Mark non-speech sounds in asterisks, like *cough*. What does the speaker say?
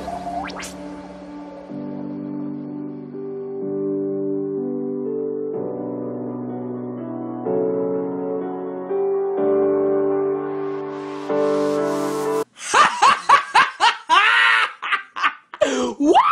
*laughs* what?